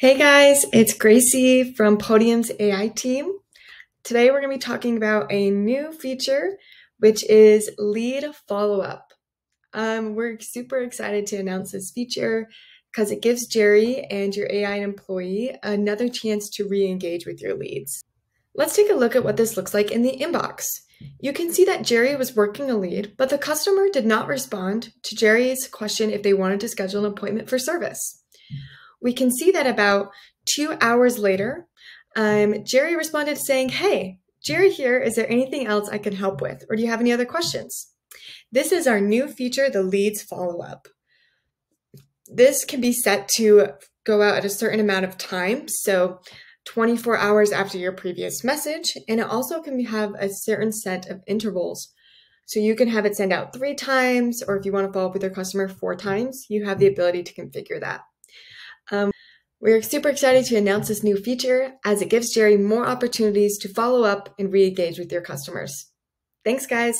Hey guys, it's Gracie from Podium's AI team. Today we're going to be talking about a new feature, which is lead follow up. Um, we're super excited to announce this feature because it gives Jerry and your AI employee another chance to re engage with your leads. Let's take a look at what this looks like in the inbox. You can see that Jerry was working a lead, but the customer did not respond to Jerry's question if they wanted to schedule an appointment for service we can see that about two hours later, um, Jerry responded saying, Hey, Jerry here. Is there anything else I can help with? Or do you have any other questions? This is our new feature, the leads follow up. This can be set to go out at a certain amount of time. So 24 hours after your previous message. And it also can have a certain set of intervals. So you can have it send out three times, or if you want to follow up with your customer four times, you have the ability to configure that. Um, we're super excited to announce this new feature as it gives Jerry more opportunities to follow up and re engage with your customers. Thanks, guys.